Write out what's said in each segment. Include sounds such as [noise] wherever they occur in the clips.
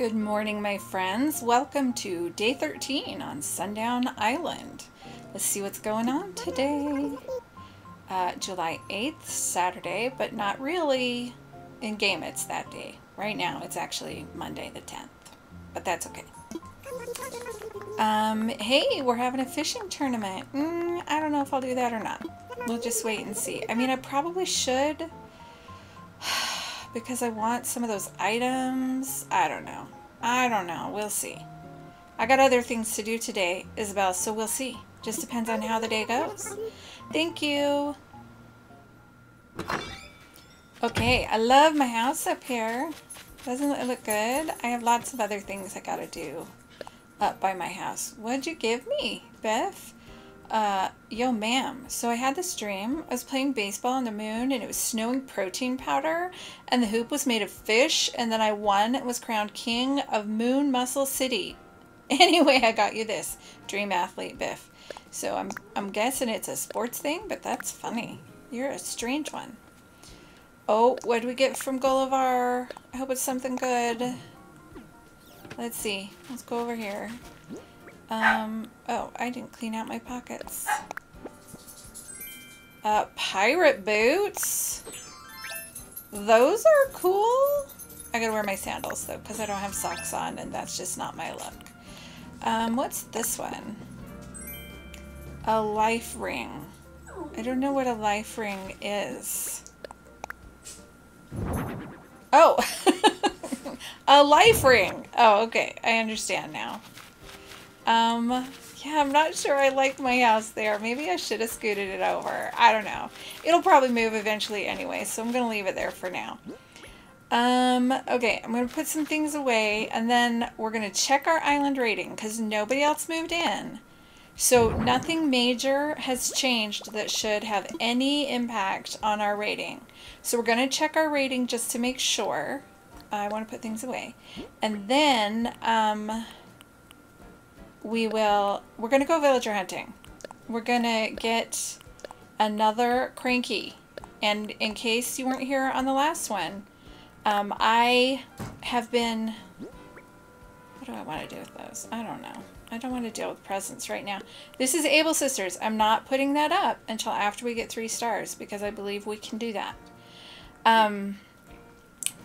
Good morning, my friends. Welcome to day 13 on Sundown Island. Let's see what's going on today. Uh, July 8th, Saturday, but not really in game it's that day. Right now it's actually Monday the 10th, but that's okay. Um, hey, we're having a fishing tournament. Mm, I don't know if I'll do that or not. We'll just wait and see. I mean, I probably should because I want some of those items. I don't know. I don't know. We'll see. I got other things to do today, Isabelle, so we'll see. Just depends on how the day goes. Thank you. Okay, I love my house up here. Doesn't it look good? I have lots of other things I gotta do up by my house. What'd you give me, Beth? Uh, yo, ma'am. So I had this dream. I was playing baseball on the moon and it was snowing protein powder and the hoop was made of fish and then I won and was crowned king of Moon Muscle City. [laughs] Anyway, I got you this. Dream athlete Biff. So I'm, I'm guessing it's a sports thing, but that's funny. You're a strange one. Oh, what do we get from Gulliver? I hope it's something good. Let's see. Let's go over here. Um, oh, I didn't clean out my pockets. Uh, pirate boots? Those are cool. I gotta wear my sandals though, because I don't have socks on and that's just not my look. Um, what's this one? A life ring. I don't know what a life ring is. Oh! [laughs] a life ring! Oh, okay. I understand now. Um, yeah, I'm not sure I like my house there. Maybe I should have scooted it over. I don't know. It'll probably move eventually anyway, so I'm going to leave it there for now. Um, okay, I'm going to put some things away, and then we're going to check our island rating, because nobody else moved in. So nothing major has changed that should have any impact on our rating. So we're going to check our rating just to make sure. I want to put things away. And then, um, we will, we're going to go villager hunting. We're going to get another cranky. And in case you weren't here on the last one, um, I have been, what do I want to do with those? I don't know. I don't want to deal with presents right now. This is Able Sisters. I'm not putting that up until after we get three stars because I believe we can do that. Um,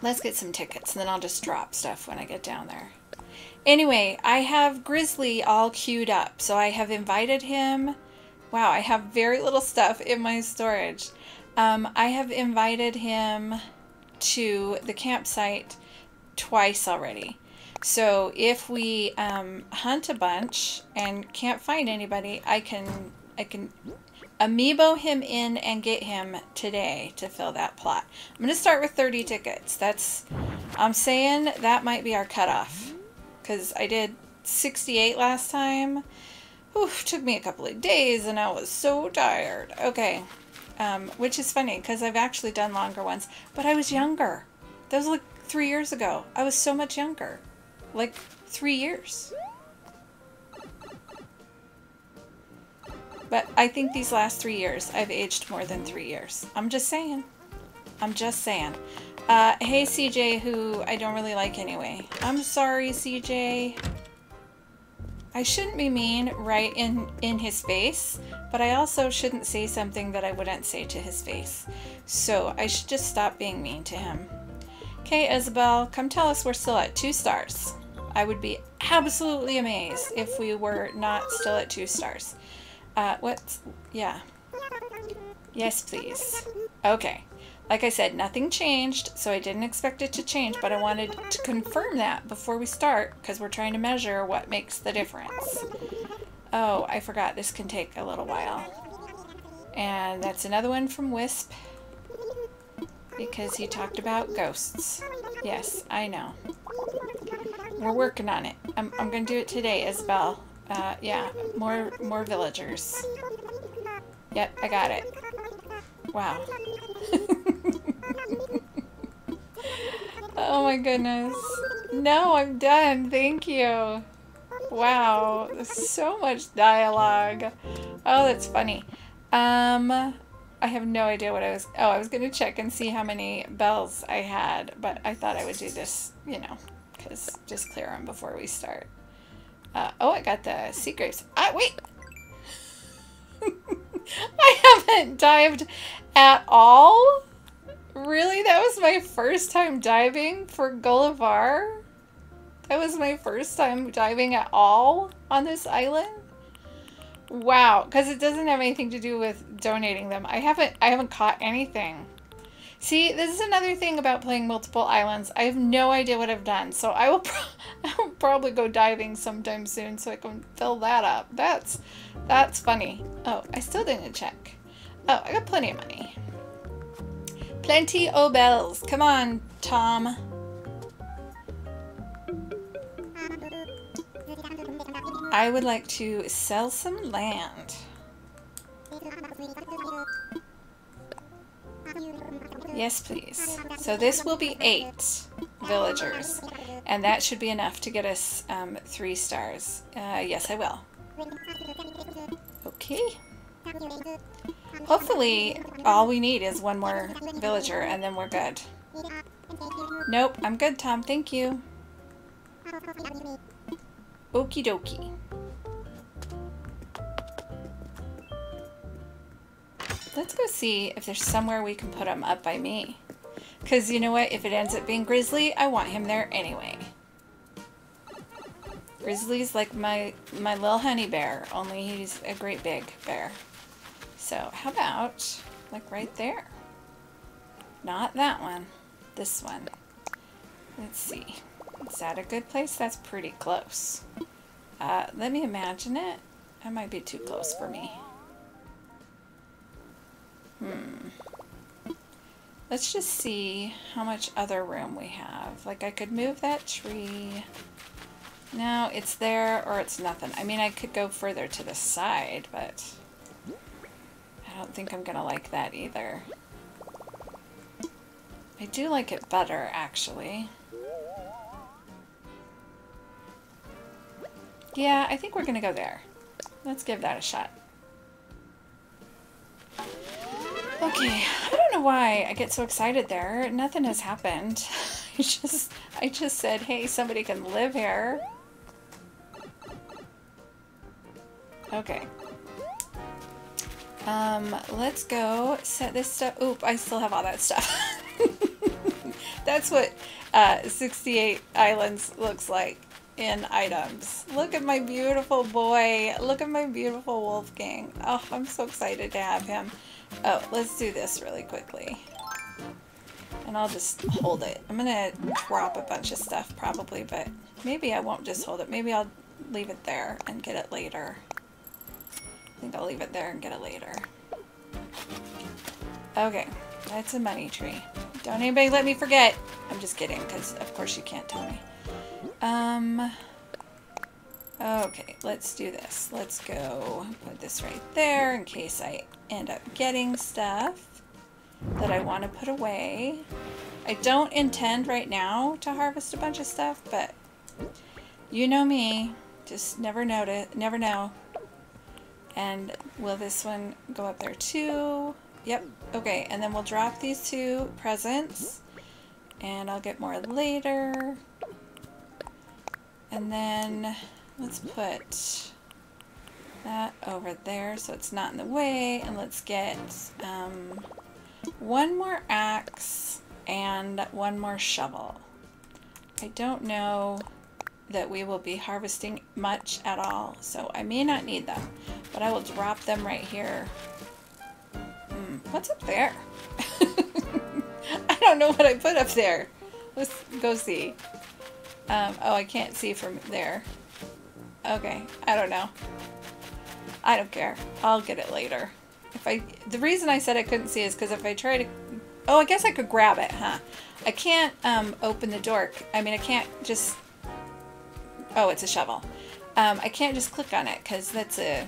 let's get some tickets and then I'll just drop stuff when I get down there. Anyway, I have Grizzly all queued up. So I have invited him. Wow, I have very little stuff in my storage. Um, I have invited him to the campsite twice already. So if we um, hunt a bunch and can't find anybody, I can I can amiibo him in and get him today to fill that plot. I'm going to start with 30 tickets. That's I'm saying that might be our cutoff because I did 68 last time. Oof, took me a couple of days and I was so tired. Okay, um, which is funny because I've actually done longer ones, but I was younger. That was like three years ago. I was so much younger. Like three years. But I think these last three years, I've aged more than three years. I'm just saying. I'm just saying. Uh, hey, CJ, who I don't really like anyway. I'm sorry, CJ. I shouldn't be mean right in, in his face, but I also shouldn't say something that I wouldn't say to his face. So I should just stop being mean to him. Okay, Isabelle, come tell us we're still at two stars. I would be absolutely amazed if we were not still at two stars. Uh, what? Yeah. Yes, please. Okay. Like I said, nothing changed, so I didn't expect it to change, but I wanted to confirm that before we start, because we're trying to measure what makes the difference. Oh, I forgot, this can take a little while. And that's another one from Wisp, because he talked about ghosts. Yes, I know. We're working on it. I'm, I'm going to do it today, Isabelle. Uh, yeah, more, more villagers. Yep, I got it. Wow. [laughs] oh my goodness. No, I'm done. Thank you. Wow. So much dialogue. Oh, that's funny. Um, I have no idea what I was... Oh, I was going to check and see how many bells I had, but I thought I would do this, you know, because just clear them before we start. Uh, oh, I got the sea grapes. Ah, wait! [laughs] I haven't dived at all? Really? That was my first time diving for Gulliver? That was my first time diving at all on this island? Wow, because it doesn't have anything to do with donating them. I haven't I haven't caught anything. See, this is another thing about playing multiple islands. I have no idea what I've done, so I will, [laughs] pro I will probably go diving sometime soon so I can fill that up. That's that's funny. Oh, I still didn't check. Oh, I got plenty of money. Plenty o bells. Come on, Tom. I would like to sell some land. Yes, please. So this will be eight villagers, and that should be enough to get us um, three stars. Uh, yes, I will. Okay. Hopefully, all we need is one more villager, and then we're good. Nope, I'm good, Tom. Thank you. Okie dokie. Let's go see if there's somewhere we can put him up by me. Because you know what? If it ends up being Grizzly, I want him there anyway. Grizzly's like my, my little honey bear, only he's a great big bear. So how about like right there? Not that one. This one. Let's see. Is that a good place? That's pretty close. Uh, let me imagine it. That might be too close for me. Hmm. Let's just see how much other room we have. Like I could move that tree. No, it's there or it's nothing. I mean, I could go further to the side, but I don't think I'm to like that either. I do like it better, actually. Yeah, I think we're to go there. Let's give that a shot. Okay, I don't know why I get so excited there. Nothing has happened. [laughs] I just I just said, "Hey, somebody can live here." Okay. Um, let's go set this stuff. Oop, I still have all that stuff. [laughs] That's what uh, 68 Islands looks like in items. Look at my beautiful boy. Look at my beautiful Wolfgang. Oh, I'm so excited to have him. Oh, let's do this really quickly. And I'll just hold it. I'm going to drop a bunch of stuff probably, but maybe I won't just hold it. Maybe I'll leave it there and get it later. Think I'll leave it there and get it later. Okay, that's a money tree. Don't anybody let me forget. I'm just kidding, because of course you can't tell me. Um, okay, let's do this. Let's go put this right there in case I end up getting stuff that I want to put away. I don't intend right now to harvest a bunch of stuff, but you know me, just never to, never know. And will this one go up there too? Yep, okay, and then we'll drop these two presents and I'll get more later. And then let's put that over there so it's not in the way. And let's get um, one more axe and one more shovel. I don't know that we will be harvesting much at all, so I may not need them, but I will drop them right here. Hmm, what's up there? [laughs] I don't know what I put up there. Let's go see. Um, oh, I can't see from there. Okay, I don't know. I don't care. I'll get it later. If I, the reason I said I couldn't see is because if I try to, oh, I guess I could grab it, huh? I can't um, open the door. I mean, I can't just, oh, it's a shovel. Um, I can't just click on it because that's a,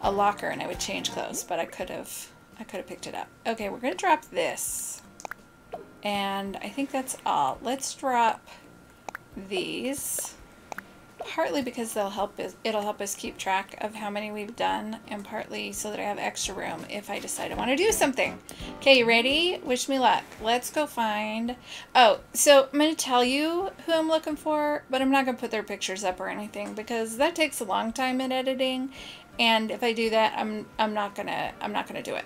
a locker and I would change clothes, but I could have, I could have picked it up. Okay, we're to drop this. And I think that's all. Let's drop these partly because they'll help us, it'll help us keep track of how many we've done, and partly so that I have extra room if I decide I want to do something. Okay, you ready? Wish me luck. Let's go find. Oh, so I'm gonna tell you who I'm looking for, but I'm not gonna put their pictures up or anything because that takes a long time in editing, and if I do that, I'm I'm not gonna I'm not gonna do it.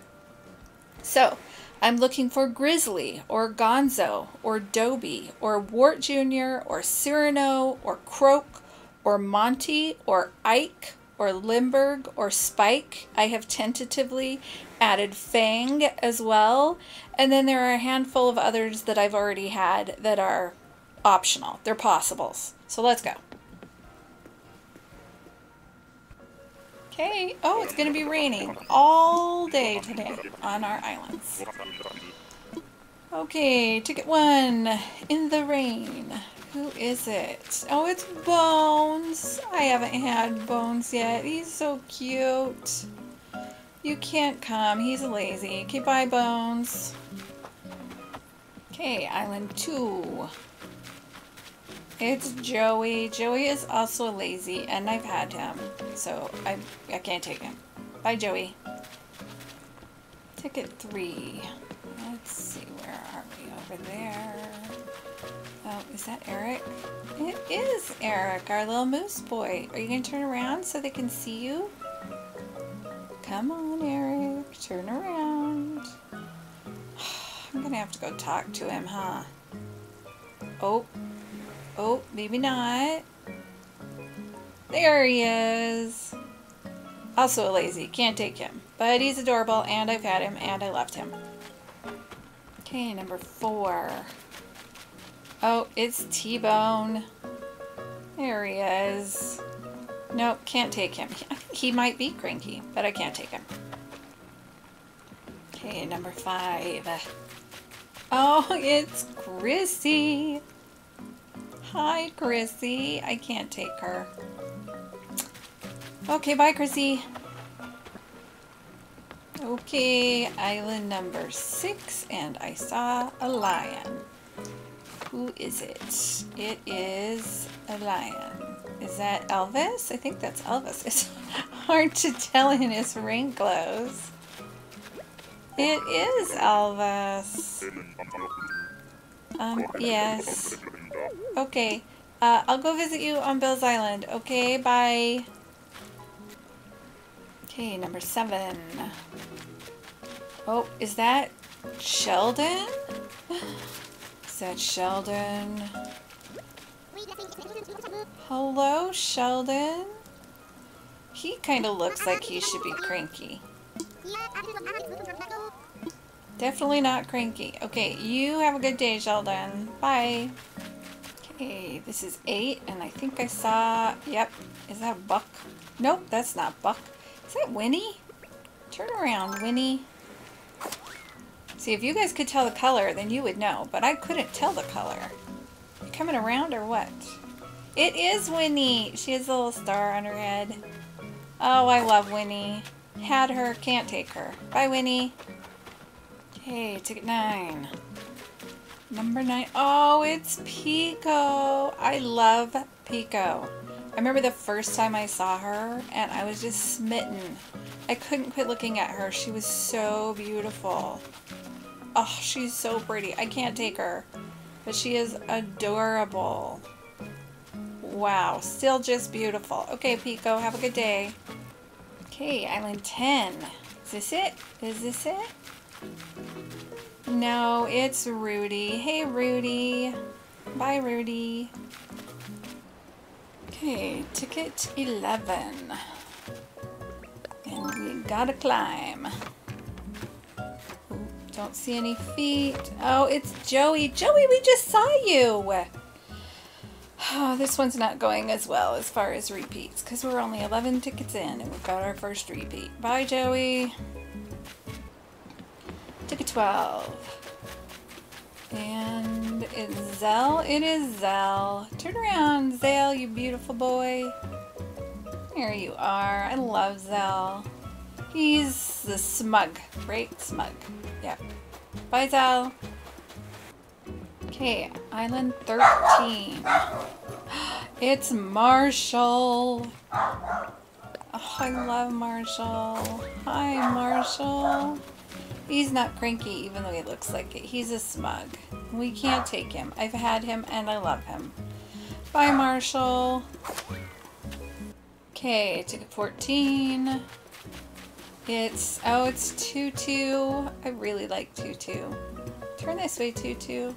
So. I'm looking for Grizzly or Gonzo or Dobie or Wart Jr. or Cyrano or Croak or Monty or Ike or Limberg or Spike. I have tentatively added Fang as well. And then there are a handful of others that I've already had that are optional. They're possibles. So let's go. Okay. Oh, it's going to be raining all day today on our islands. Okay, ticket one. In the rain. Who is it? Oh, it's Bones. I haven't had Bones yet. He's so cute. You can't come. He's lazy. Okay, bye, Bones. Okay, island two. It's Joey. Joey is also lazy, and I've had him, so I, I can't take him. Bye, Joey. Ticket three. Let's see, where are we? Over there. Oh, is that Erik? It is Erik, our little moose boy. Are you going to turn around so they can see you? Come on, Erik. Turn around. [sighs] I'm going to have to go talk to him, huh? Oh, Oh, maybe not. There he is. Also lazy. Can't take him. But he's adorable, and I've had him, and I loved him. Okay, number four. Oh, it's T-Bone. There he is. Nope, can't take him. [laughs] He might be cranky, but I can't take him. Okay, number five. Oh, [laughs] it's Chrissy. Hi, Chrissy. I can't take her. Okay, bye, Chrissy. Okay, island number six, and I saw a lion. Who is it? It is a lion. Is that Elvis? I think that's Elvis. It's [laughs] hard to tell in his ring clothes. It is Elvis. Um, yes. Okay. Uh, I'll go visit you on Bill's Island. Okay, bye. Okay, number seven. Oh, is that Sheldon? Is that Sheldon? Hello, Sheldon? He kind of looks like he should be cranky. Definitely not cranky. Okay, you have a good day, Sheldon. Bye. Okay, this is eight, and I think I saw, yep, is that Buck? Nope, that's not Buck. Is that Winnie? Turn around, Winnie. See, if you guys could tell the color, then you would know, but I couldn't tell the color. You coming around or what? It is Winnie. She has a little star on her head. Oh, I love Winnie. Had her, can't take her. Bye, Winnie. Okay, ticket nine. Number nine. Oh, it's Pico. I love Pico. I remember the first time I saw her and I was just smitten. I couldn't quit looking at her. She was so beautiful. Oh, she's so pretty. I can't take her. But she is adorable. Wow, still just beautiful. Okay, Pico, have a good day. Okay, Island 10. Is this it? Is this it? No, it's Rudy. Hey, Rudy. Bye, Rudy. Okay, ticket 11. And we gotta climb. Don't see any feet. Oh, it's Joey. Joey, we just saw you. Oh, this one's not going as well as far as repeats because we're only 11 tickets in and we've got our first repeat. Bye, Joey. Ticket 12. And it's Zell. It is Zell. Turn around, Zell, you beautiful boy. There you are. I love Zell. He's the smug, right? Smug. Yeah. Bye, Zell. Okay, Island 13. [gasps] It's Marshall. Oh, I love Marshall. Hi, Marshall. He's not cranky even though he looks like it. He's a smug. We can't take him. I've had him and I love him. Bye, Marshall. Okay, ticket 14. It's, oh, it's Tutu. I really like Tutu. Turn this way, Tutu.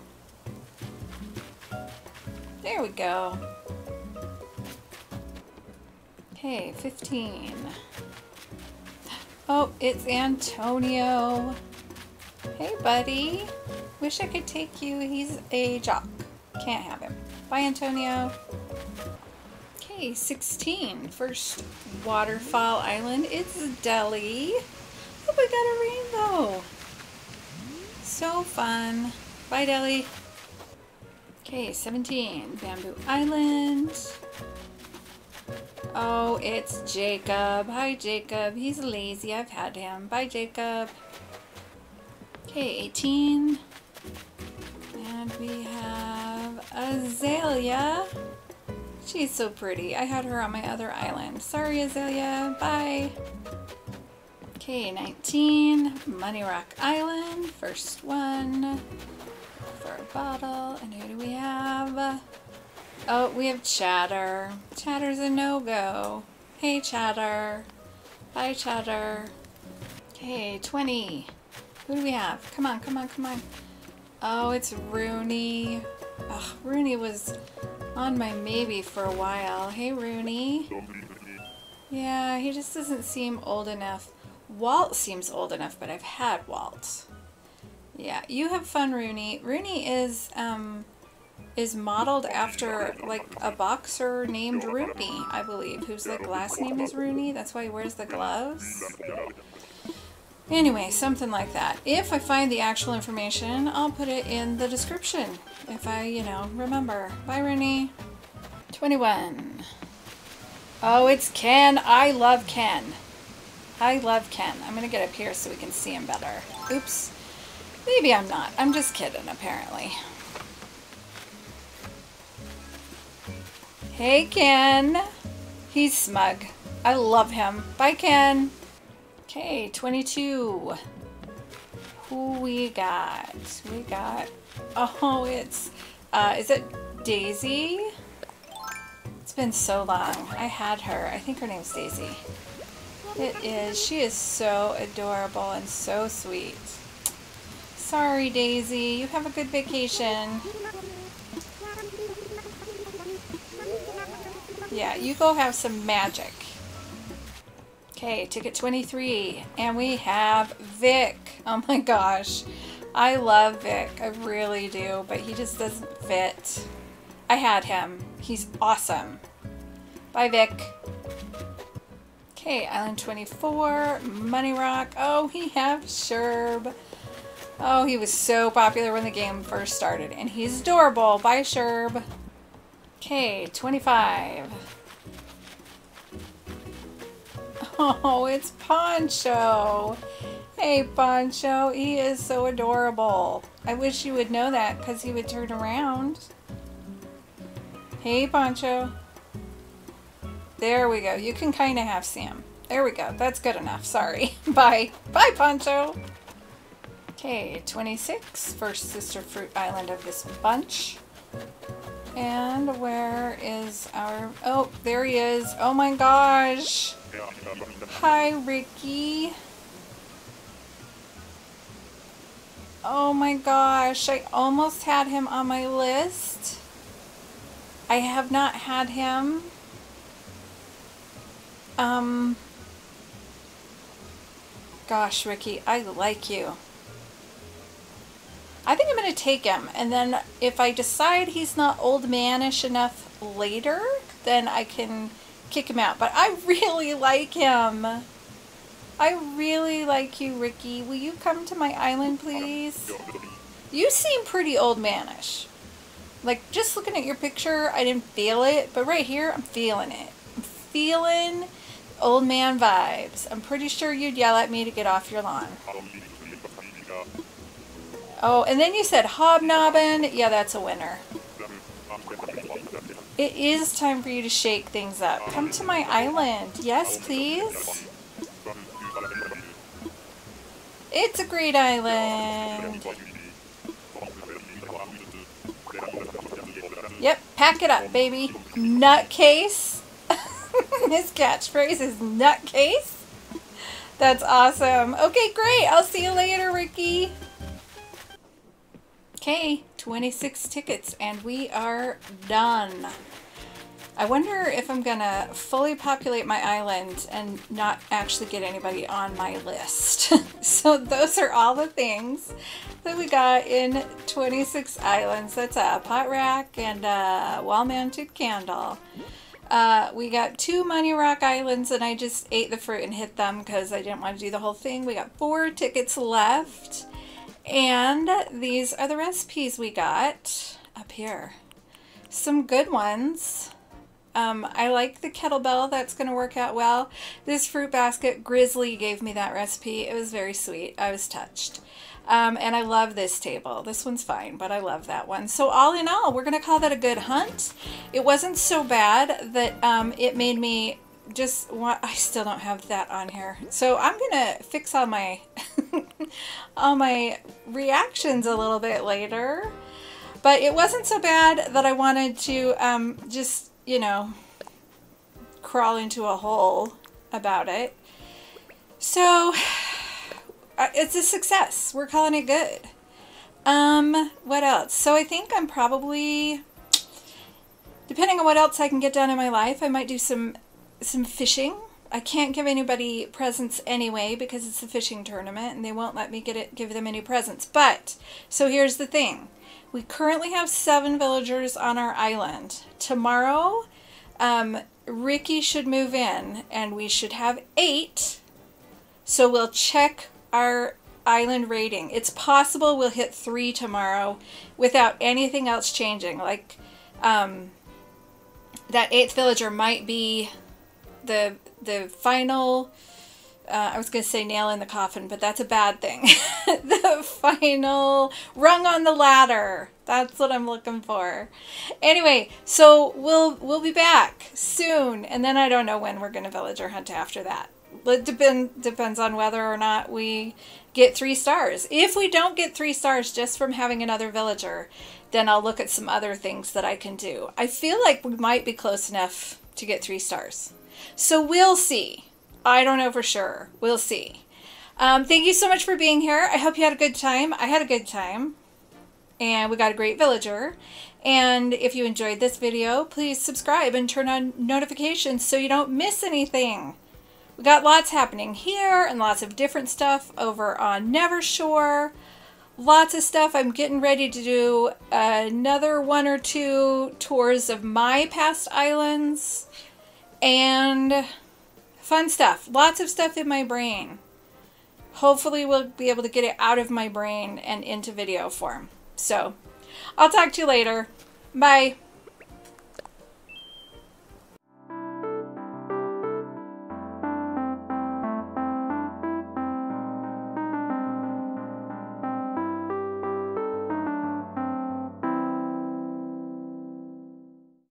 There we go. Okay, 15. Oh, it's Antonio. Hey, buddy. Wish I could take you. He's a jock. Can't have him. Bye, Antonio. Okay, 16. First waterfall island. It's Deli. Oh, we got a rainbow. So fun. Bye, Deli. Okay, 17. Bamboo Island. Oh, it's Jacob. Hi, Jacob. He's lazy. I've had him. Bye, Jacob. Okay, 18. And we have Azalea. She's so pretty. I had her on my other island. Sorry, Azalea. Bye. Okay, 19. Money Rock Island. First one. For a bottle. And who do we have? Oh, we have Chatter. Chatter's a no-go. Hey, Chatter. Bye, Chatter. Okay, 20. Who do we have? Come on, come on, come on. Oh, it's Rooney. Ugh, Rooney was on my maybe for a while. Hey, Rooney. Yeah, he just doesn't seem old enough. Walt seems old enough, but I've had Walt. Yeah, you have fun, Rooney. Rooney is, um, is modeled after like a boxer named Rooney, I believe, whose like last name is Rooney. That's why he wears the gloves. Anyway, something like that. If I find the actual information, I'll put it in the description. If I, you know, remember. Bye, Rooney. 21. Oh, it's Ken. I love Ken. I love Ken. I'm going to get up here so we can see him better. Oops. Maybe I'm not. I'm just kidding, apparently. Hey, Ken. He's smug. I love him. Bye, Ken. Okay, 22. Who we got? We got... Oh, it's... Uh, is it Daisy? It's been so long. I had her. I think her name's Daisy. It is. She is so adorable and so sweet. Sorry, Daisy. You have a good vacation. Yeah, you go have some magic. Okay, ticket 23. And we have Vic. Oh my gosh. I love Vic. I really do. But he just doesn't fit. I had him. He's awesome. Bye, Vic. Okay, Island 24. Money Rock. Oh, he have Sherb. Oh, he was so popular when the game first started. And he's adorable. Bye, Sherb. Okay, 25. Oh, it's Poncho. Hey, Poncho. He is so adorable. I wish you would know that because he would turn around. Hey, Poncho. There we go. You can kind of have Sam. There we go. That's good enough. Sorry. [laughs] Bye. Bye, Poncho. Okay, 26. First Sister Fruit Island of this bunch. And where is our... Oh, there he is. Oh my gosh. Hi, Ricky. Oh my gosh. I almost had him on my list. I have not had him. Um... Gosh, Ricky, I like you. Take him. And then if I decide he's not old manish enough later, then I can kick him out. But I [laughs] really like him. I really like you, Ricky. Will you come to my island, please? You seem pretty old manish. Like, just looking at your picture, I didn't feel it. But right here, I'm feeling it. I'm feeling old man vibes. I'm pretty sure you'd yell at me to get off your lawn. Oh, and then you said hobnobbing. Yeah, that's a winner. It is time for you to shake things up. Come to my island. Yes, please. It's a great island. Yep, pack it up, baby. Nutcase. [laughs] His catchphrase is nutcase. That's awesome. Okay, great. I'll see you later, Ricky. Okay, 26 tickets, and we are done. I wonder if I'm gonna fully populate my island and not actually get anybody on my list. [laughs] so those are all the things that we got in 26 islands. That's a pot rack and a wall-mounted candle. Uh, we got two Money Rock Islands and I just ate the fruit and hit them because I didn't want to do the whole thing. We got four tickets left. And these are the recipes we got up here. Some good ones. Um, I like the kettlebell. That's going to work out well. This fruit basket, Grizzly gave me that recipe. It was very sweet. I was touched. Um, and I love this table. This one's fine, but I love that one. So all in all, we're going to call that a good hunt. It wasn't so bad that um, it made me just want, I still don't have that on here. So I'm to fix all my, [laughs] all my reactions a little bit later. But it wasn't so bad that I wanted to um, just you know, crawl into a hole about it. So [sighs] uh, it's a success. We're calling it good. Um, what else? So I think I'm probably, depending on what else I can get done in my life, I might do some some fishing. I can't give anybody presents anyway because it's a fishing tournament and they won't let me get it give them any presents. But so here's the thing. We currently have seven villagers on our island. Tomorrow, um, Ricky should move in and we should have eight. So we'll check our island rating. It's possible we'll hit three tomorrow without anything else changing. Like um, that eighth villager might be the the final uh, I was going to say nail in the coffin, but that's a bad thing. [laughs] the final rung on the ladder. That's what I'm looking for. Anyway, so we'll we'll be back soon, and then I don't know when we're going to villager hunt after that. It depend, depends on whether or not we get three stars. If we don't get three stars just from having another villager, then I'll look at some other things that I can do. I feel like we might be close enough to get three stars. So we'll see. I don't know for sure. We'll see. Um, thank you so much for being here. I hope you had a good time. I had a good time. And we got a great villager. And if you enjoyed this video, please subscribe and turn on notifications so you don't miss anything. We got lots happening here and lots of different stuff over on Nevershore. Lots of stuff. I'm getting ready to do another one or two tours of my past islands. And Fun stuff. Lots of stuff in my brain. Hopefully we'll be able to get it out of my brain and into video form. So, I'll talk to you later. Bye.